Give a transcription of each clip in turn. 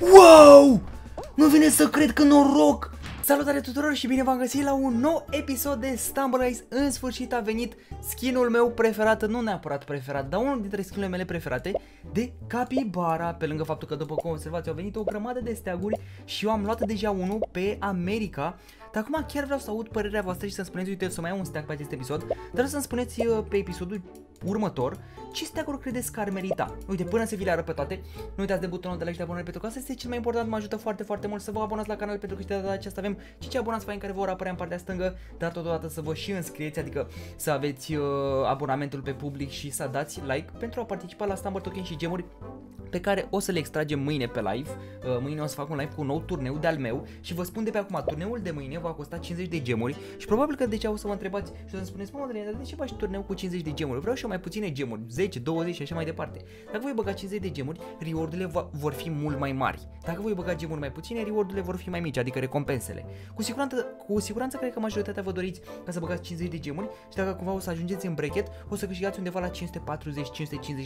Wow! Nu vine să cred că noroc! Salutare tuturor și bine v-am găsit la un nou episod de Stumble Guys. În sfârșit a venit skinul meu preferat, nu neapărat preferat, dar unul dintre skinurile mele preferate de Capybara. Pe lângă faptul că după cum observați au venit o grămadă de steaguri și eu am luat deja unul pe America. Dar acum chiar vreau să aud părerea voastră și să-mi spuneți, uite, să mai iau un steag pe acest episod, dar să-mi spuneți uh, pe episodul următor ce steaguri credeți că ar merita. Uite, până să vi le arăt pe toate, nu uitați de butonul de like și de abonare pentru că asta este cel mai important, mă ajută foarte, foarte mult să vă abonați la canal pentru că și de data aceasta avem 5 abonați faini care vor apărea în partea stângă, dar totodată să vă și înscrieți, adică să aveți uh, abonamentul pe public și să dați like pentru a participa la Stumble Token și gemuri pe care o să le extragem mâine pe live. Uh, mâine o să fac un live cu un nou turneu de-al meu și vă spun de pe acum, turneul de mâine va costa 50 de gemuri și probabil că de ce o să mă întrebați și o să spuneți, mă, Andrei, de ce faci turneu cu 50 de gemuri? Vreau și eu mai puține gemuri, 10, 20 și așa mai departe. Dacă voi băga 50 de gemuri, reward-urile vor fi mult mai mari. Dacă voi băga gemuri mai puține, reward-urile vor fi mai mici, adică recompensele. Cu siguranță, cu siguranță cred că majoritatea vă doriți ca să băgați 50 de gemuri și dacă cumva o să ajungeți în bracket, o să câștigați undeva la 540-550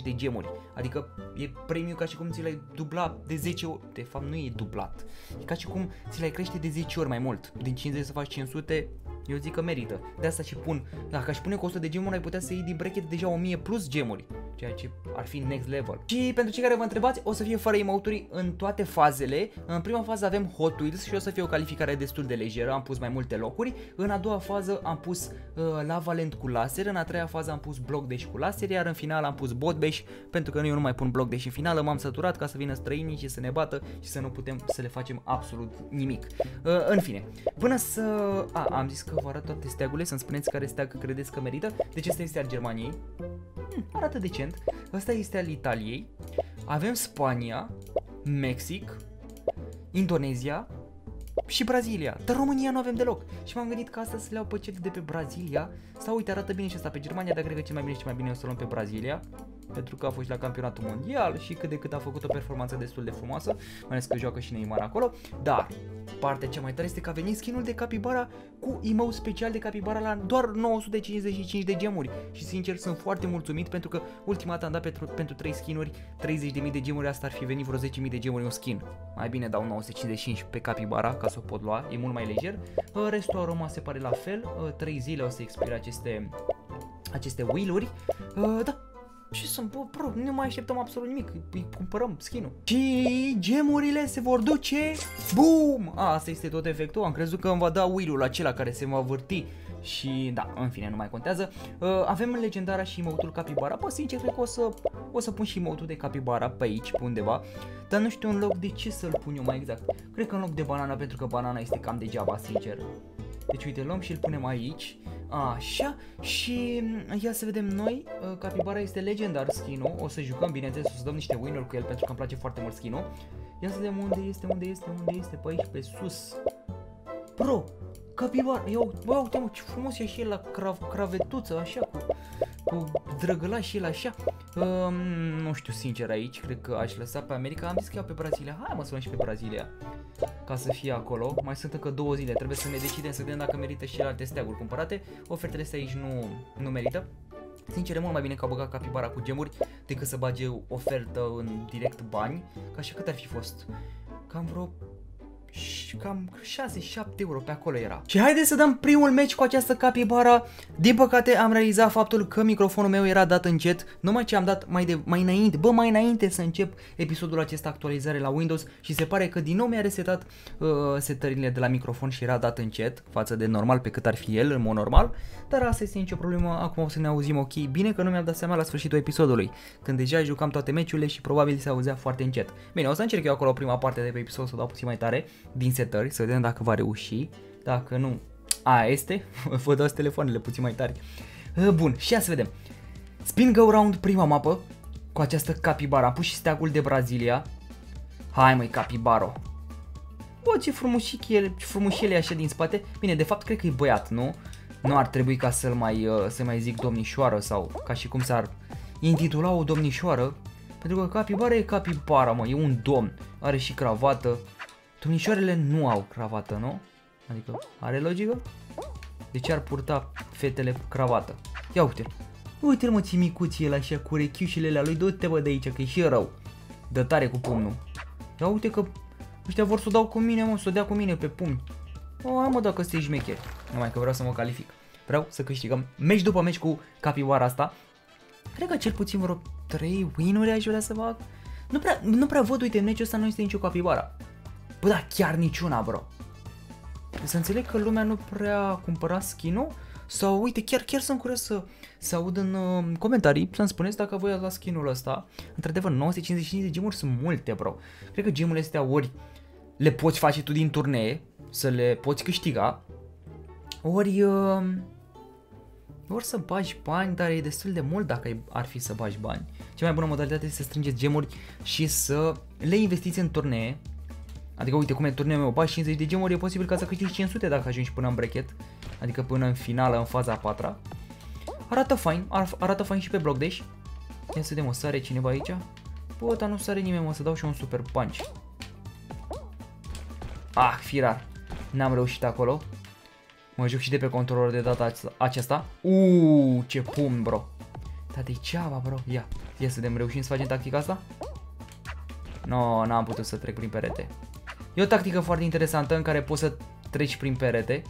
de gemuri. Adică e premiu ca și cum ți l-ai dubla de 10 ori. De fapt nu e dublat. E ca și cum ți l-ai crește de 10 ori mai mult. Din 50 să faci 500, eu zic că merită. De asta și pun, dacă aș pune cu 100 de gemuri, ai putea să iei din bracket deja 1000 plus gemuri, ceea ce ar fi next level. Și pentru cei care vă întrebați, o să fie fără emouturi în toate fazele. În prima fază avem Hot Wheels și o să fie o calificare destul de lejeră, am pus mai multe locuri. În a doua fază am pus uh, Lava Land cu laser, în a treia fază am pus Block Dash cu laser, iar în final am pus Bot Bash, pentru că eu nu mai pun Block Dash în finală, m-am săturat ca să vină străinii și să ne bată și să nu putem să le facem absolut nimic. Uh, în fine, până să... A, am zis că vă arăt toate steagurile, să-mi spuneți care steag credeți că merită. Deci ăsta este al Germaniei. Hmm, arată decent. Ăsta este al Italiei. Avem Spania, Mexic, Indonezia, și Brazilia. Dar România nu avem deloc. Și m-am gândit că asta să le iau pe cel de pe Brazilia. Sau uite, arată bine și asta pe Germania, dar cred că cel mai bine și mai bine o să luăm pe Brazilia pentru că a fost la campionatul mondial și cât de cât a făcut o performanță destul de frumoasă, mai ales că joacă și Neymar acolo, dar partea cea mai tare este că a venit skinul de capibara cu emote special de capibara la doar 955 de gemuri și sincer sunt foarte mulțumit pentru că ultima dată am dat pentru, pentru 3 skinuri 30.000 de gemuri, asta ar fi venit vreo 10.000 de gemuri un skin. Mai bine dau 955 pe capibara ca să o pot lua, e mult mai lejer. Restul a rămas se pare la fel, 3 zile o să expire aceste aceste wheel-uri. Da, ce sunt, bă, bro, nu mai așteptăm absolut nimic, îi cumpărăm skin-ul. Și gemurile se vor duce, boom! A, asta este tot efectul, am crezut că îmi va da wheel-ul acela care se va vârti. Și da, în fine, nu mai contează. Uh, avem legendara și emotul capibara. Bă, sincer, cred că o să, o să pun și emotul de capibara pe aici, pe undeva. Dar nu știu în loc de ce să-l pun eu mai exact. Cred că în loc de banana, pentru că banana este cam degeaba, sincer. Deci uite, luăm și îl punem aici. Așa, și mm, ia să vedem noi, uh, Capibara este legendar skin-ul, o să jucăm, bineînțeles, o să dăm niște win cu el pentru că îmi place foarte mult skin-ul. Ia să vedem unde este, unde este, unde este, pe aici, pe sus. Bro, Capibara, ia, bă, uite mă, ce frumos e și el la crav, cravetuță, așa, cu, cu drăgălaș și el așa. Um, nu știu sincer aici, cred că aș lăsa pe America, am zis că iau pe Brazilia, hai mă să și pe Brazilia ca să fie acolo. Mai sunt încă două zile, trebuie să ne decidem să vedem dacă merită și alte steaguri cumpărate. Ofertele astea aici nu, nu merită. Sincer, e mult mai bine că au băgat capibara cu gemuri decât să bage ofertă în direct bani. Ca și cât ar fi fost? Cam vreo și cam 6-7 euro pe acolo era. Și haideți să dăm primul meci cu această capibara. Din păcate am realizat faptul că microfonul meu era dat încet, numai ce am dat mai, de, mai înainte, bă, mai înainte să încep episodul acesta actualizare la Windows și se pare că din nou mi-a resetat uh, setările de la microfon și era dat încet față de normal pe cât ar fi el în mod normal, dar asta este nicio problemă, acum o să ne auzim ok. Bine că nu mi-am dat seama la sfârșitul episodului, când deja jucam toate meciurile și probabil se auzea foarte încet. Bine, o să încerc eu acolo prima parte de pe episod să o dau puțin mai tare din setări, să vedem dacă va reuși. Dacă nu, a, este. Vă dau telefoanele puțin mai tari. Uh, bun, și ia să vedem. Spin Go Round, prima mapă, cu această capibara. Am pus și steagul de Brazilia. Hai măi, capibaro. Bă, ce frumușichele, ce frumușele așa din spate. Bine, de fapt, cred că e băiat, nu? Nu ar trebui ca să-l mai, uh, să mai zic domnișoară sau ca și cum s-ar intitula o domnișoară. Pentru că capibara e capibara, mă, e un domn. Are și cravată, Domnișoarele nu au cravată, nu? Adică, are logică? De ce ar purta fetele cravată? Ia uite Uite-l mă, micuții el așa cu rechiușile alea lui, du-te bă de aici că e și rău. Dă tare cu pumnul. Ia uite că ăștia vor să o dau cu mine, mă, să o dea cu mine pe pumni. O, hai mă, dacă sunteți șmecheri. Numai că vreau să mă calific. Vreau să câștigăm meci după meci cu capibara asta. Cred că cel puțin vreo 3 win-uri aș vrea să fac. Nu prea, nu prea văd, uite, în meciul ăsta nu este nicio capibara. Bă, da, chiar niciuna, bro. Să înțeleg că lumea nu prea cumpăra skin-ul sau, uite, chiar, chiar sunt curios să, să aud în uh, comentarii să-mi spuneți dacă voi ați luat skin-ul ăsta. Într-adevăr, 955 de gemuri sunt multe, bro. Cred că gemurile astea ori le poți face tu din turnee, să le poți câștiga, ori, uh, ori să bagi bani, dar e destul de mult dacă ar fi să bagi bani. Cea mai bună modalitate este să strângeți gemuri și să le investiți în turnee. Adică uite cum e turneul meu, bagi 50 de gemuri, e posibil ca să câștigi 500 dacă ajungi până în bracket, adică până în finală, în faza a patra. Arată fain, ar, arată fain și pe block dash. Ia să vedem, o sare cineva aici? Bă, dar nu sare nimeni, mă, să dau și un super punch. Ah, firar. N-am reușit acolo. Mă joc și de pe controlor de data aceasta. Uuu, ce pum, bro. Dar degeaba, bro. Ia, ia să vedem, reușim să facem tactica asta? No, n-am putut să trec prin perete. E o tactică foarte interesantă în care poți să treci prin perete.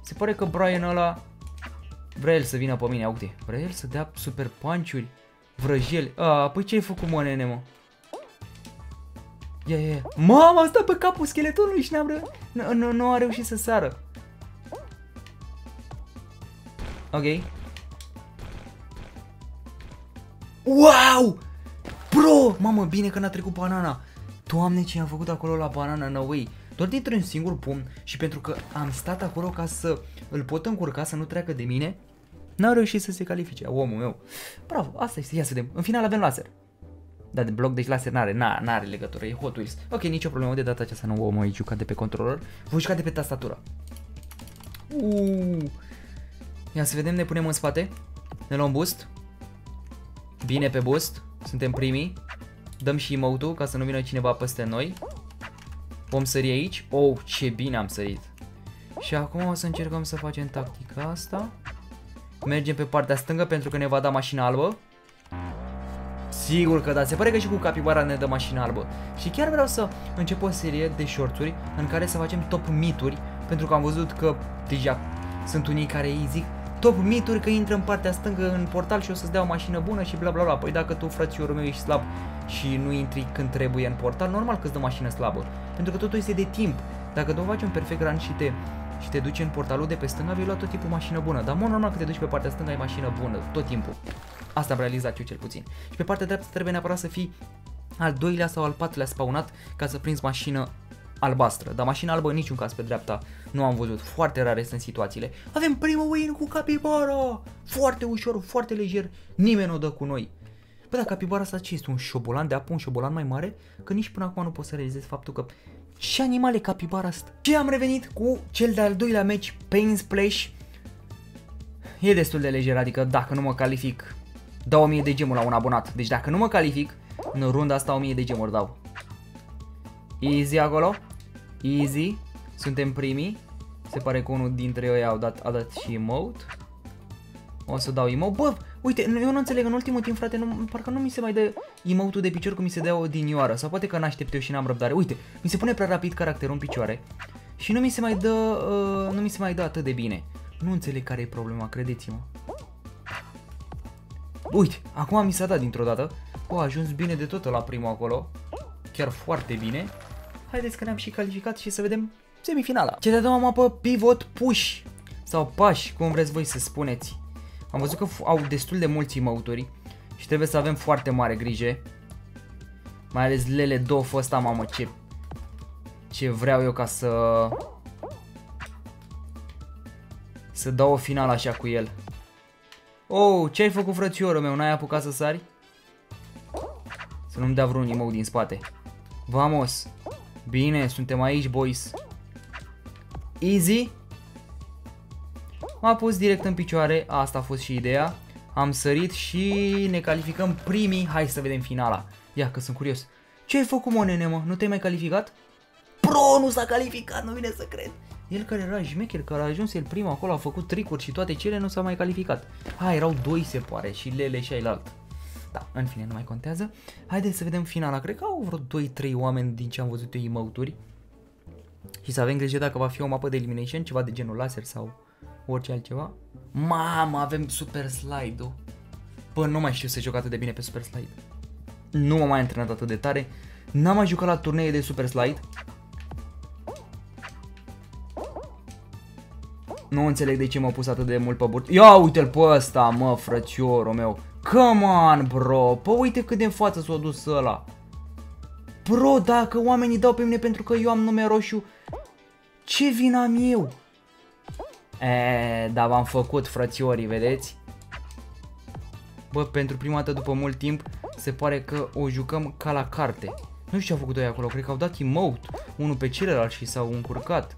Se pare că Brian ăla vrea el să vină pe mine, uite. Vrea el să dea super punch-uri, vrăjeli. A, păi ce ai făcut, mă, nene, mă? Ia, ia, ia. Mama, asta pe capul scheletonului și n-am nu, nu, nu a reușit să sară. Ok. Wow! Bro! Mamă, bine că n-a trecut banana. Doamne, ce am făcut acolo la banana, no way. Doar dintr-un singur pumn și pentru că am stat acolo ca să îl pot încurca să nu treacă de mine, n-a reușit să se califice, omul meu. Bravo, asta este, ia să vedem. În final avem laser. Da, de bloc, deci laser n-are, n-are legătură, e Hot Wheels. Ok, nicio problemă, de data aceasta nu o mai juca de pe controller, voi juca de pe tastatură. Uuu. Ia să vedem, ne punem în spate. Ne luăm boost. Bine pe boost. Suntem primii. Dăm și emote ca să nu vină cineva peste noi. Vom sări aici. Oh, ce bine am sărit. Și acum o să încercăm să facem tactica asta. Mergem pe partea stângă pentru că ne va da mașina albă. Sigur că da, se pare că și cu capibara ne dă mașina albă. Și chiar vreau să încep o serie de shorturi în care să facem top mituri, pentru că am văzut că deja sunt unii care îi zic top mituri că intră în partea stângă în portal și o să-ți dea o mașină bună și bla bla bla. Păi dacă tu, frățiorul meu, ești slab și nu intri când trebuie în portal, normal că îți dă mașină slabă. Pentru că totul este de timp. Dacă tu faci un perfect run și te, și te duci în portalul de pe stânga, vei lua tot timpul mașină bună. Dar mă normal că te duci pe partea stângă ai mașină bună, tot timpul. Asta am realizat eu cel puțin. Și pe partea dreaptă trebuie neapărat să fii al doilea sau al patrulea spawnat ca să prinzi mașină albastră, dar mașina albă în niciun caz pe dreapta nu am văzut, foarte rare sunt situațiile. Avem primul win cu capibara, foarte ușor, foarte lejer, nimeni nu dă cu noi. Bă, dar capibara asta ce este? Un șobolan de apă, un șobolan mai mare? Că nici până acum nu pot să realizez faptul că și animale capibara asta. Și am revenit cu cel de-al doilea meci, Pain Splash. E destul de lejer, adică dacă nu mă calific, dau 1000 de gemuri la un abonat. Deci dacă nu mă calific, în runda asta 1000 de gemuri dau. Easy acolo. Easy. Suntem primii. Se pare că unul dintre ei au dat, a dat și emote. O să dau emote. Bă, uite, eu nu înțeleg, în ultimul timp, frate, nu, parcă nu mi se mai dă emote de picior cum mi se dea o dinioară. Sau poate că n-aștept eu și n-am răbdare. Uite, mi se pune prea rapid caracterul în picioare. Și nu mi se mai dă, uh, nu mi se mai dă atât de bine. Nu înțeleg care e problema, credeți-mă. Uite, acum mi s-a dat dintr-o dată. Bă, a ajuns bine de tot la primul acolo. Chiar foarte bine haideți că ne-am și calificat și să vedem semifinala. Cea de-a doua mapă pivot push sau pași, cum vreți voi să spuneți. Am văzut că au destul de mulți emotori și trebuie să avem foarte mare grijă. Mai ales Lele Dof ăsta, mamă, ce, ce vreau eu ca să... Să dau o finală așa cu el. Oh, ce ai făcut frățiorul meu? N-ai apucat să sari? Să nu-mi dea vreun emote din spate. Vamos! Bine, suntem aici, boys. Easy. M-a pus direct în picioare, asta a fost și ideea. Am sărit și ne calificăm primii. Hai să vedem finala. Ia că sunt curios. Ce ai făcut, mă, nene, mă? Nu te-ai mai calificat? Pro, nu s-a calificat, nu vine să cred. El care era jmecher, care a ajuns el primul acolo, a făcut tricuri și toate cele, nu s-a mai calificat. Ha, erau doi se pare, și Lele și ailalt. Da, în fine, nu mai contează. Haideți să vedem finala. Cred că au vreo 2-3 oameni din ce am văzut eu emote Și să avem grijă dacă va fi o mapă de elimination, ceva de genul laser sau orice altceva. Mamă, avem super slide-ul. Bă, nu mai știu să joc atât de bine pe super slide. Nu m-am mai antrenat atât de tare. N-am mai jucat la turnee de super slide. Nu înțeleg de ce m-au pus atât de mult pe burt. Ia uite-l pe ăsta, mă, frățiorul meu. Come on, bro. Pă uite cât de în față s-a dus ăla. Bro, dacă oamenii dau pe mine pentru că eu am nume roșu, ce vin am eu? E, da, v-am făcut, frățiorii, vedeți? Bă, pentru prima dată după mult timp, se pare că o jucăm ca la carte. Nu știu ce au făcut ei acolo, cred că au dat emote unul pe celălalt și s-au încurcat.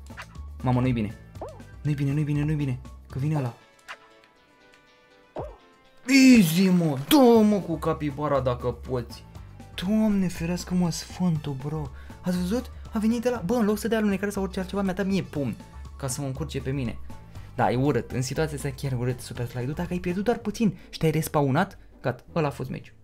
Mamă, nu-i bine. Nu-i bine, nu-i bine, nu-i bine, că vine ăla. Easy, mă! Dă, mă, cu capibara dacă poți. Doamne, ferească, mă, sfântul, bro. Ați văzut? A venit de la... Bă, în loc să dea alunecare sau orice altceva, mi-a dat mie pum. Ca să mă încurce pe mine. Da, e urât. În situația asta chiar urât Super Slide-ul. Dacă ai pierdut doar puțin și te-ai respawnat, gata, ăla a fost meciul.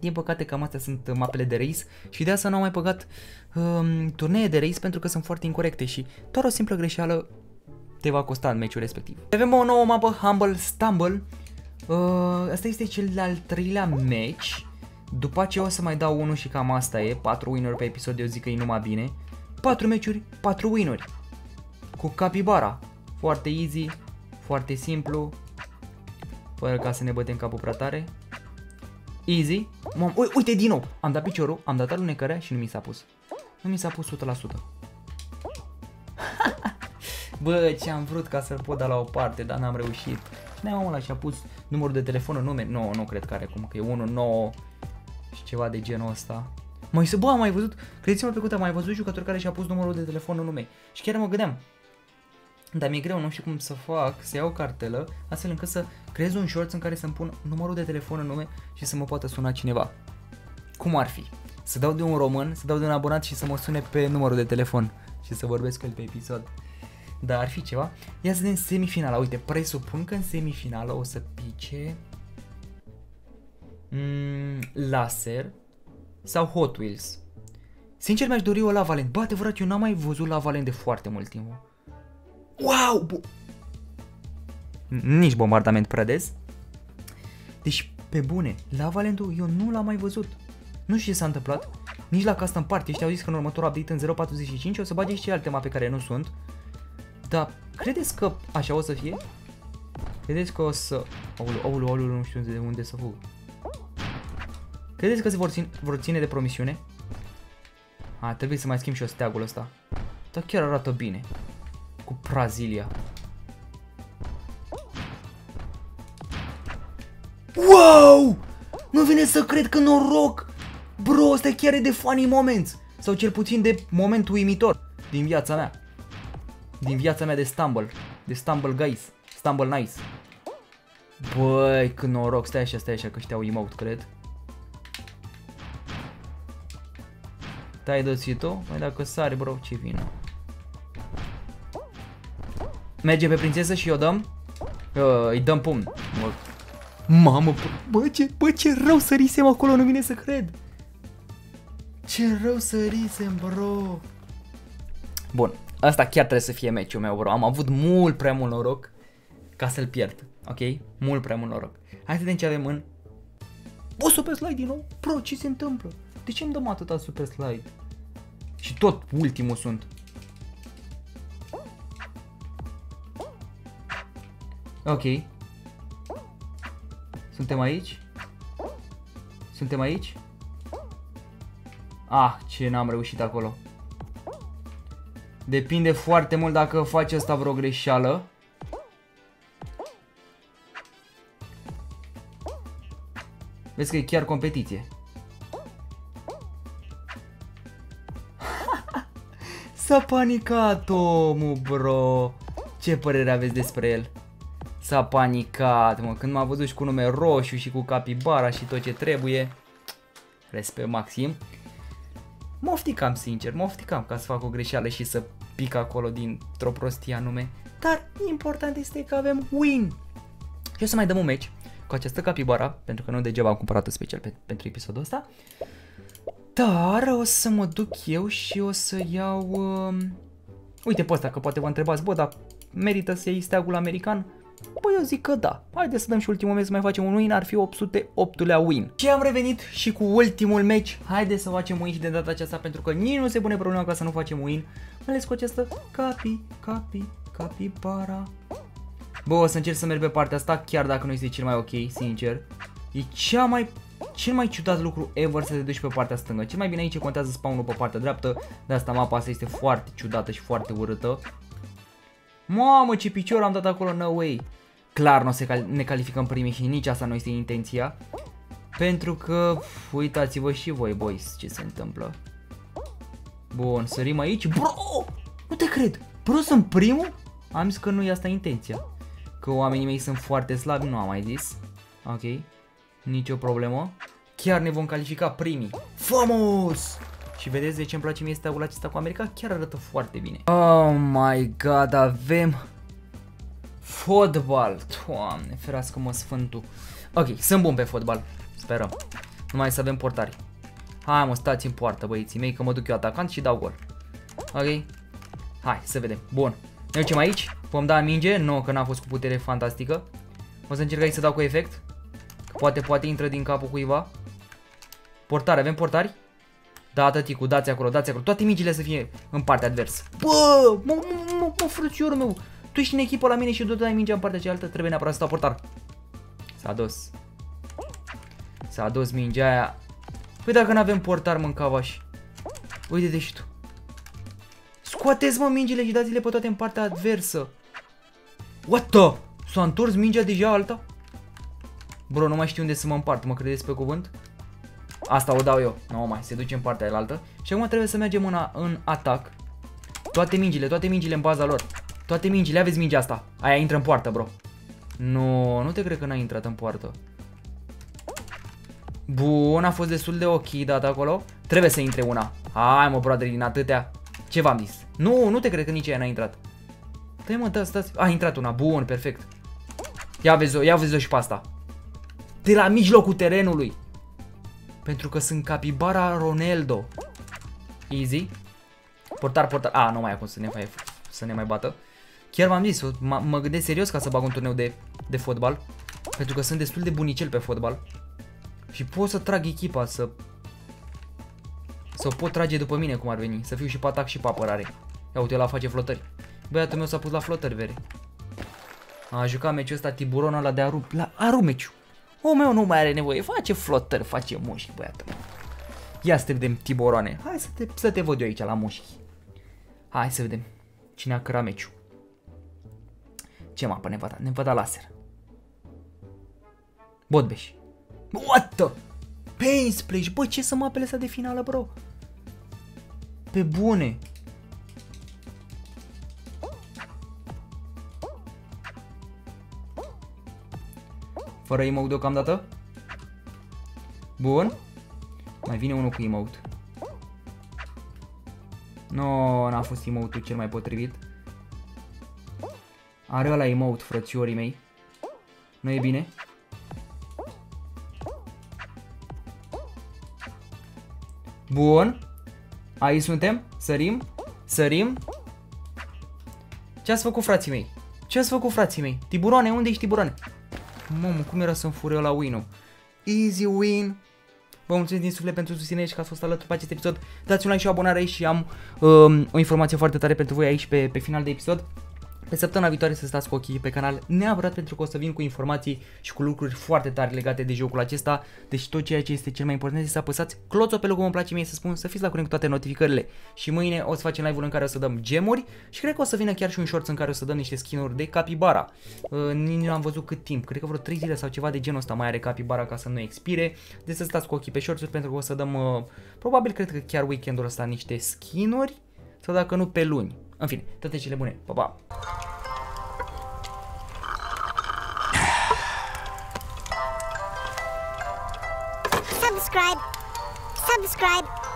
Din păcate cam astea sunt mapele de race și de asta n-am mai păgat um, turnee de race pentru că sunt foarte incorrecte și doar o simplă greșeală te va costa în meciul respectiv. Avem o nouă mapă Humble Stumble Uh, asta este cel de-al treilea match. După ce o să mai dau unul și cam asta e. 4 win pe episod, eu zic că e numai bine. 4 meciuri, 4 win -uri. Cu capibara. Foarte easy, foarte simplu. Fără ca să ne bătem capul prea tare. Easy. Mam, uite din nou, am dat piciorul, am dat alunecarea și nu mi s-a pus. Nu mi s-a pus 100%. Bă, ce am vrut ca să-l pot da la o parte, dar n-am reușit. Ne-am ăla și a pus numărul de telefon în nume. Nu, nu cred că are cum, că e 1, 9 și ceva de genul ăsta. Mai să, bă, am mai văzut, credeți-mă pe am mai văzut jucători care și-a pus numărul de telefon în nume. Și chiar mă gândeam, dar mi-e greu, nu știu cum să fac, să iau o cartelă, astfel încât să creez un short în care să-mi pun numărul de telefon în nume și să mă poată suna cineva. Cum ar fi? Să dau de un român, să dau de un abonat și să mă sune pe numărul de telefon și să vorbesc cu el pe episod. Dar ar fi ceva. Ia să vedem semifinala. Uite, presupun că în semifinală o să pice mm, laser sau Hot Wheels. Sincer mi-aș dori o Lava Land. Bă, adevărat, eu n-am mai văzut Lava Land de foarte mult timp. Wow! Bo Nici bombardament prea des. Deci, pe bune, Lava Land-ul eu nu l-am mai văzut. Nu știu ce s-a întâmplat. Nici la Custom Party. Ăștia au zis că în următorul update în 0.45 o să bage și alte mape care nu sunt. Da, credeți că așa o să fie? Credeți că o să... Aulu, aulu, aulu, nu știu de unde să fug. Credeți că se vor ține, vor ține de promisiune? A, trebuie să mai schimb și o steagul ăsta. Dar chiar arată bine. Cu Brazilia. Wow! Nu vine să cred că noroc! Bro, ăsta chiar e de funny moments. Sau cel puțin de moment uimitor din viața mea din viața mea de Stumble. De Stumble Guys. Stumble Nice. Băi, cât noroc. Stai așa, stai așa, că știau emote, cred. Tai de tu? Mai dacă sare, bro, ce vină. Merge pe prințesă și o dăm. Uh, îi dăm pumn. Mamă, bă, ce, bă, ce rău sărisem acolo, nu vine să cred. Ce rău sărisem, bro. Bun, Asta chiar trebuie să fie meciul meu, bro. Am avut mult prea mult noroc ca să-l pierd. Ok? Mult prea mult noroc. Hai să vedem ce avem în... O super slide din nou? Bro, ce se întâmplă? De ce îmi dăm atâta super slide? Și tot ultimul sunt. Ok. Suntem aici? Suntem aici? Ah, ce n-am reușit acolo. Depinde foarte mult dacă face asta vreo greșeală. Vezi că e chiar competiție. S-a panicat omul, bro. Ce părere aveți despre el? S-a panicat, mă. Când m-a văzut și cu nume roșu și cu capibara și tot ce trebuie. Respect maxim. Mă ofticam, sincer, mă ofticam ca să fac o greșeală și să pic acolo dintr-o prostie anume. Dar important este că avem win. Și o să mai dăm un match cu această capibara, pentru că nu degeaba am cumpărat-o special pe, pentru episodul ăsta. Dar o să mă duc eu și o să iau... Uh... Uite pe ăsta, că poate vă întrebați, bă, dar merită să iei steagul american? Păi eu zic că da. Haideți să dăm și ultimul meci să mai facem un win, ar fi 808-lea win. Și am revenit și cu ultimul meci. Haideți să facem win și de data aceasta pentru că nici nu se pune problema ca să nu facem win. Mai ales cu această capi, capi, capibara. Bă, o să încerc să merg pe partea asta, chiar dacă nu este cel mai ok, sincer. E cea mai, cel mai ciudat lucru ever să te duci pe partea stângă. Cel mai bine aici contează spawnul pe partea dreaptă, de asta mapa asta este foarte ciudată și foarte urâtă. Mamă, ce picior am dat acolo, no way. Clar nu o să cal ne calificăm primii și nici asta nu este intenția. Pentru că, uitați-vă și voi, boys, ce se întâmplă. Bun, sărim aici. Bro, nu te cred. Bro, sunt primul? Am zis că nu e asta intenția. Că oamenii mei sunt foarte slabi, nu am mai zis. Ok. Nicio problemă. Chiar ne vom califica primii. Famos! Și vedeți de ce îmi place mie steagul acesta cu America? Chiar arată foarte bine. Oh my god, avem fotbal. Doamne, ferească mă sfântul. Ok, sunt bun pe fotbal. Sperăm. Numai să avem portari. Hai mă, stați în poartă băieții mei că mă duc eu atacant și dau gol. Ok? Hai, să vedem. Bun. Ne ducem aici. Vom da minge. Nu, că n-a fost cu putere fantastică. O să încerc aici să dau cu efect. Poate, poate intră din capul cuiva. Portare, avem portari? Da, tăticu, dați acolo, dați acolo. Toate mingile să fie în partea adversă. Bă, mă, mă, mă, mă frățiorul meu. Tu ești în echipă la mine și tu dai mingea în partea cealaltă. Trebuie neapărat să stau portar. S-a dus. S-a dus mingea aia. Păi dacă n-avem portar, mâncavaș. Uite-te și tu. Scoateți mă mingile și dați-le pe toate în partea adversă. What the? S-a întors mingea deja alta? Bro, nu mai știu unde să mă împart, mă credeți pe cuvânt? Asta o dau eu. Nu mai, se duce în partea elaltă. Și acum trebuie să mergem în, a, în atac. Toate mingile, toate mingile în baza lor. Toate mingile, aveți mingea asta. Aia intră în poartă, bro. Nu, nu te cred că n-a intrat în poartă. Bun, a fost destul de ok dat acolo. Trebuie să intre una. Hai mă, brother, din atâtea. Ce v-am zis? Nu, nu te cred că nici aia n-a intrat. Stai mă, da, stați. A intrat una. Bun, perfect. Ia vezi-o, ia vezi-o și pe asta. De la mijlocul terenului. Pentru că sunt capibara Ronaldo. Easy. Portar, portar. A, nu mai acum să ne mai, să ne mai bată. Chiar v-am zis, mă gândesc serios ca să bag un turneu de, de fotbal. Pentru că sunt destul de bunicel pe fotbal. Și pot să trag echipa, să... Să o pot trage după mine cum ar veni. Să fiu și pe atac și pe apărare. Ia uite, la face flotări. Băiatul meu s-a pus la flotări, vere. A jucat meciul ăsta tiburonul ăla de aru... La aru meciul. O meu nu mai are nevoie, face flotări, face mușchi, băiatul meu. Ia să te vedem, tiboroane. Hai să te, să te văd eu aici la mușchi. Hai să vedem cine a cărat meciul. Ce mapă ne va da? Ne va da laser. Botbeș. What the? Pain Splash. Bă, ce să mapele astea de finală, bro? Pe bune. Fără emote deocamdată. Bun. Mai vine unul cu emote. No, n-a fost emote cel mai potrivit. Are ăla emote, frățiorii mei. Nu e bine? Bun. Aici suntem. Sărim. Sărim. Ce ați făcut, frații mei? Ce ați făcut, frații mei? Tiburoane, unde ești, tiburoane? Mamă, cum era să-mi fure la win -ul? Easy win. Vă mulțumesc din suflet pentru susținere și că ați fost alături pe acest episod. Dați un like și o abonare și am um, o informație foarte tare pentru voi aici pe, pe final de episod. Pe săptămâna viitoare să stați cu ochii pe canal, neapărat pentru că o să vin cu informații și cu lucruri foarte tare legate de jocul acesta. Deci tot ceea ce este cel mai important este să apăsați cloțul pe loc cum îmi place mie să spun, să fiți la curent cu toate notificările. Și mâine o să facem live-ul în care o să dăm gemuri și cred că o să vină chiar și un short în care o să dăm niște skin-uri de capibara. Uh, nici nu am văzut cât timp, cred că vreo 3 zile sau ceva de genul ăsta mai are capibara ca să nu expire. Deci să stați cu ochii pe shorts pentru că o să dăm, uh, probabil cred că chiar weekendul ăsta niște skin-uri sau dacă nu pe luni. În fine, toate cele bune. Pa, pa! Subscribe. Subscribe.